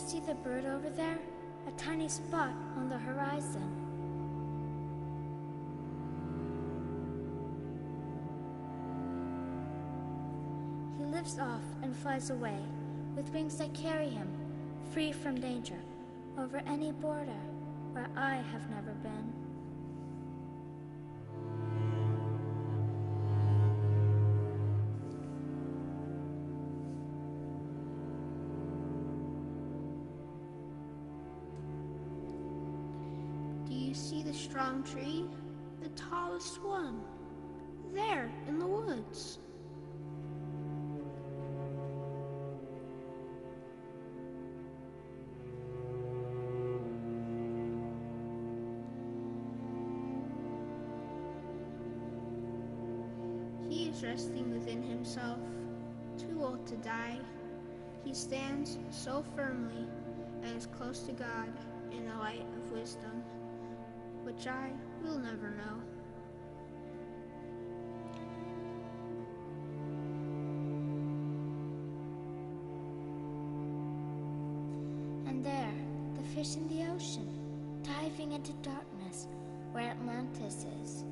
see the bird over there? A tiny spot on the horizon. He lifts off and flies away with wings that carry him, free from danger, over any border where I have never been. You see the strong tree? The tallest one. There, in the woods. He is resting within himself, too old to die. He stands so firmly and is close to God in the light of wisdom, which I will never know. And there, the fish in the ocean, diving into darkness where Atlantis is.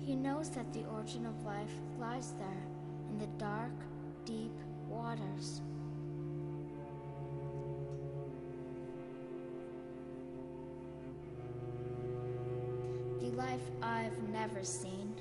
He knows that the origin of life lies there in the dark, deep waters. The life I've never seen.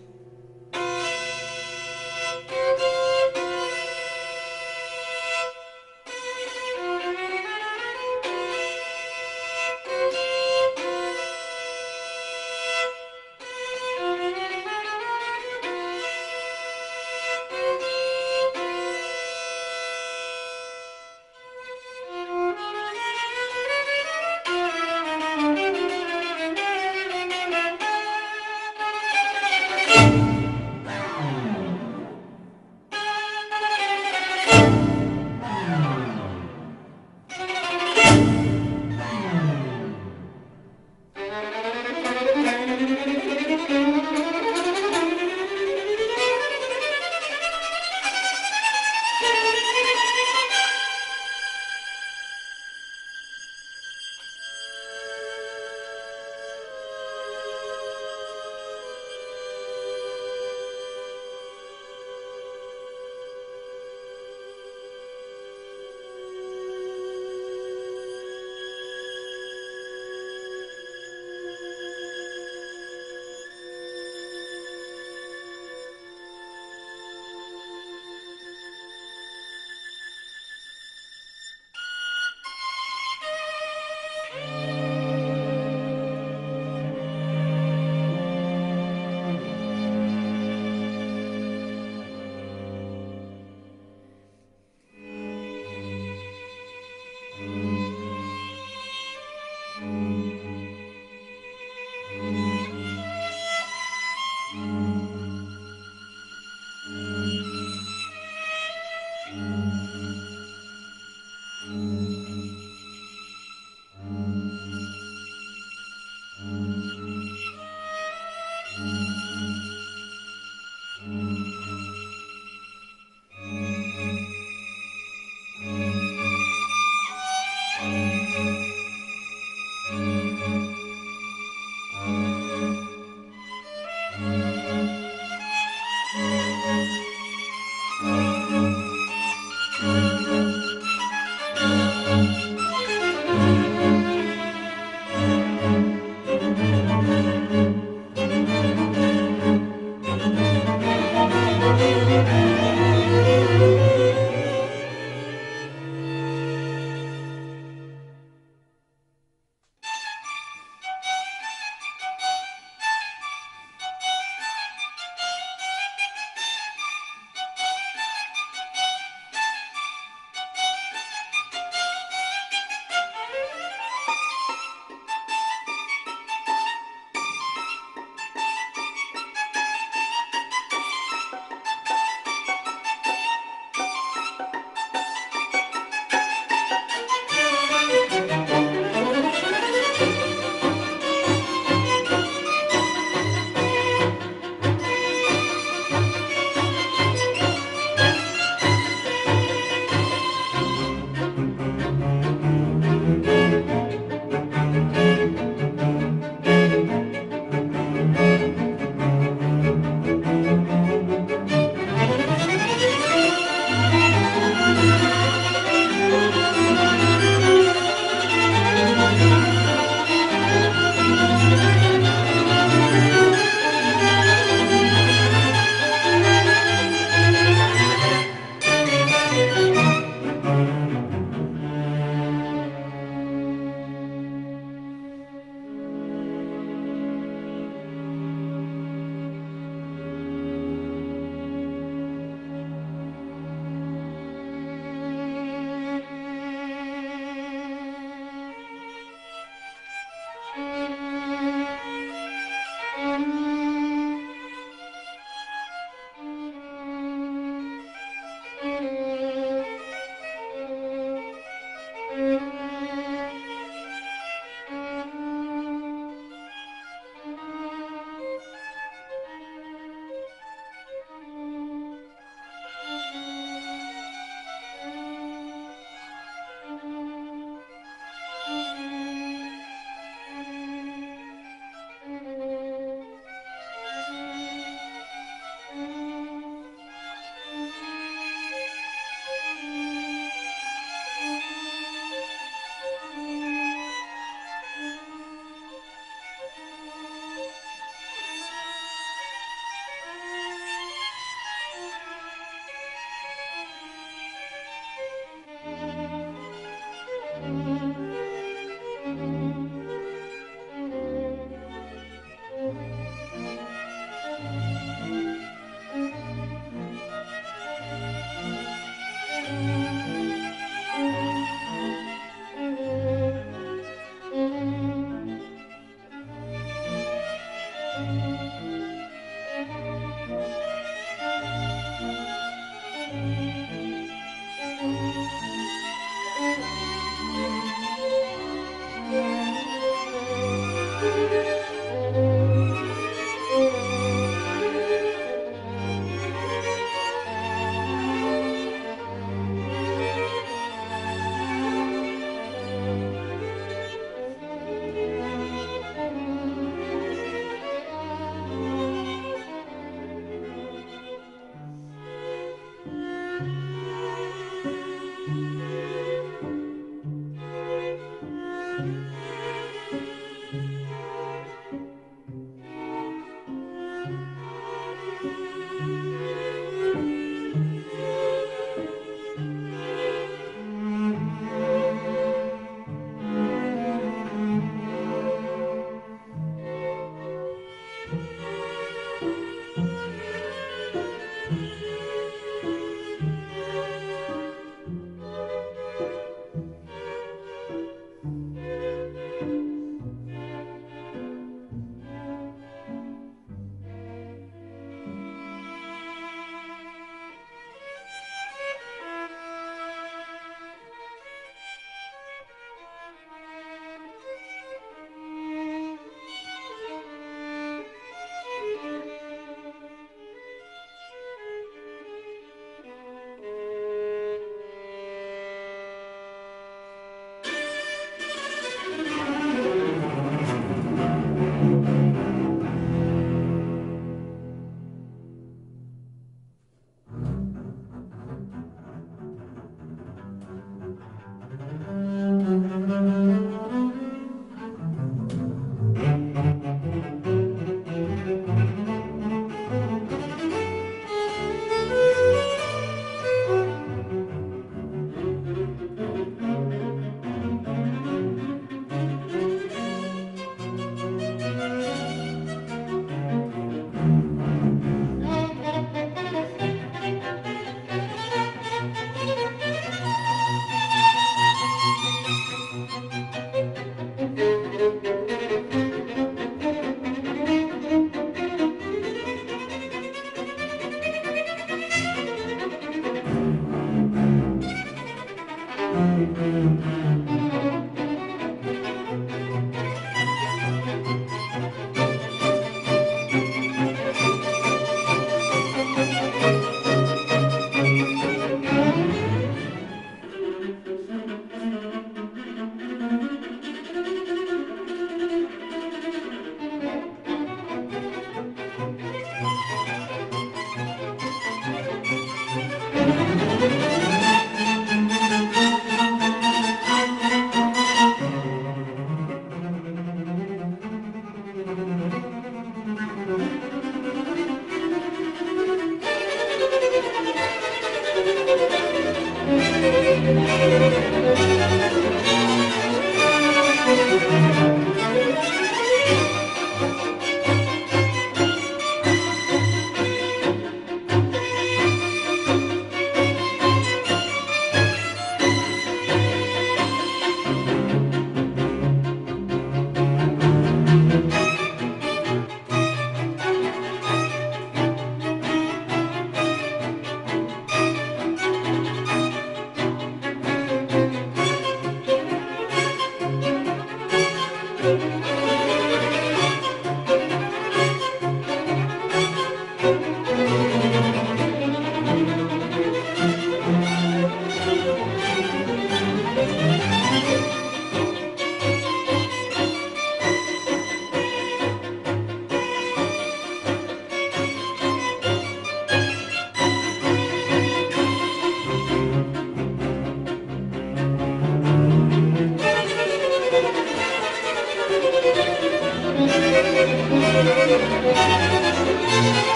Thank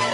you.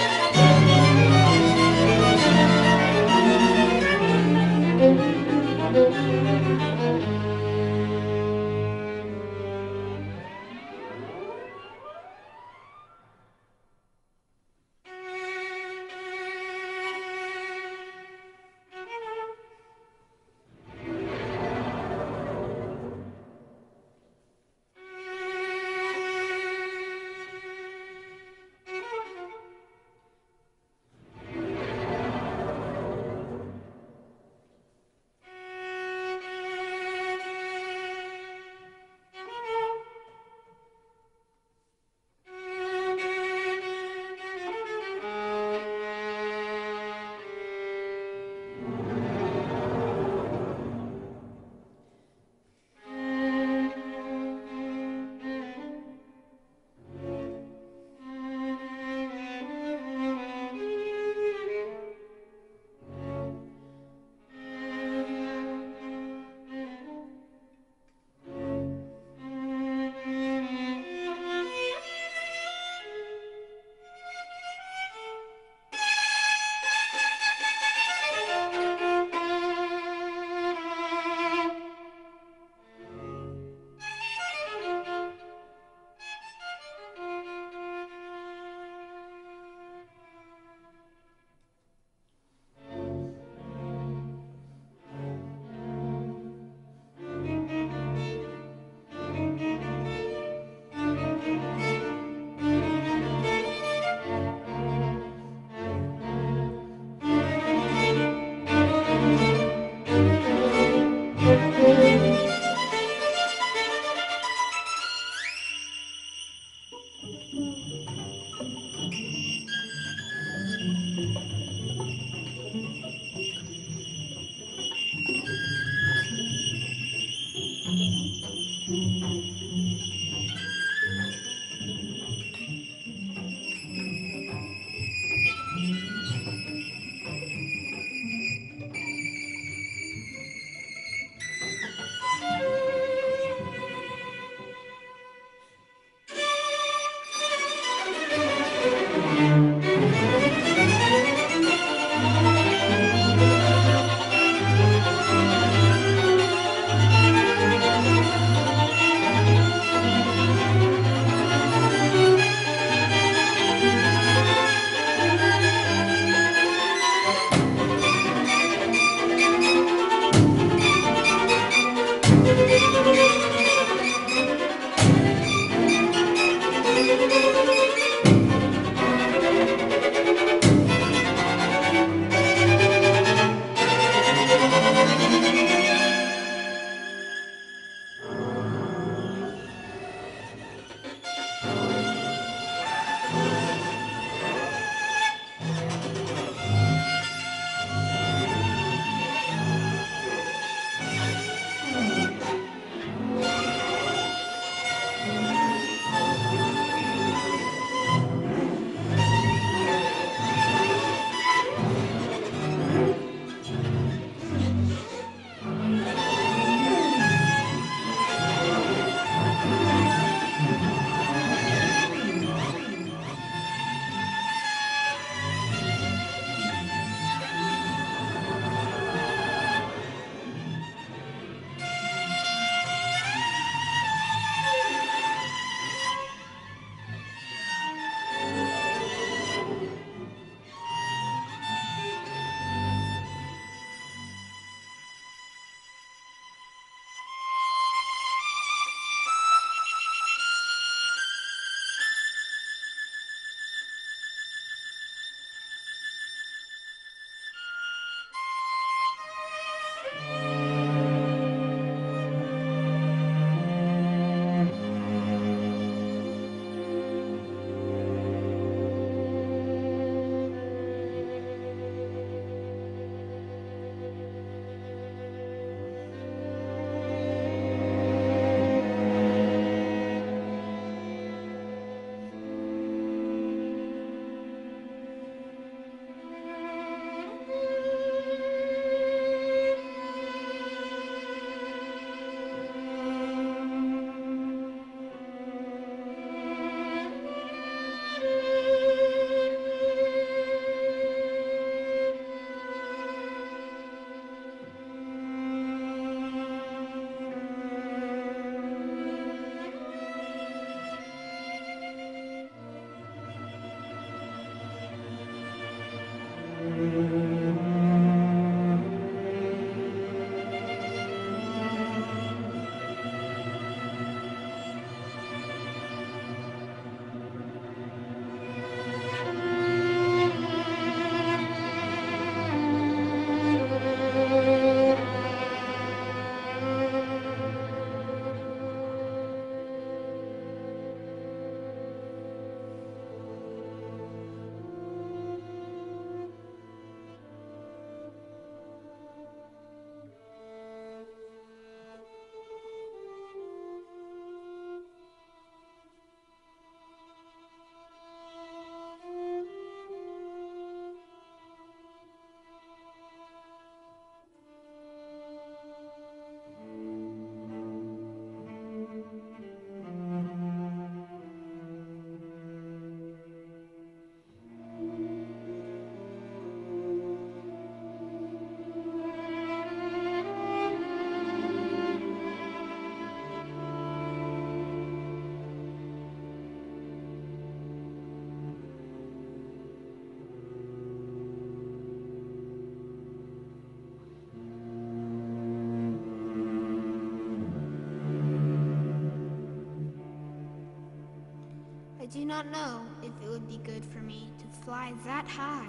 Do not know if it would be good for me to fly that high.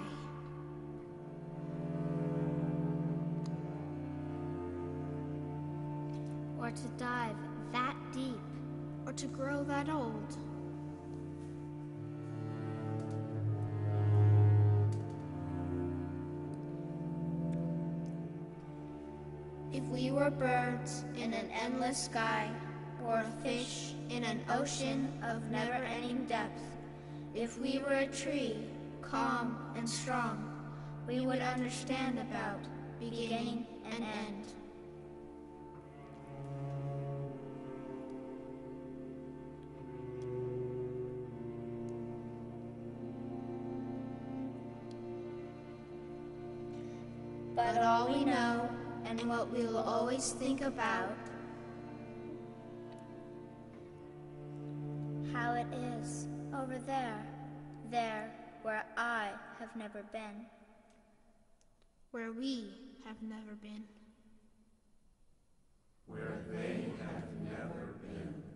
Or to dive that deep. Or to grow that old. If we were birds in an endless sky, or a fish in an ocean of never-ending depth, if we were a tree, calm and strong, we would understand about beginning and end. But all we know and what we will always think about is over there, there where I have never been. where we have never been. where they have never been.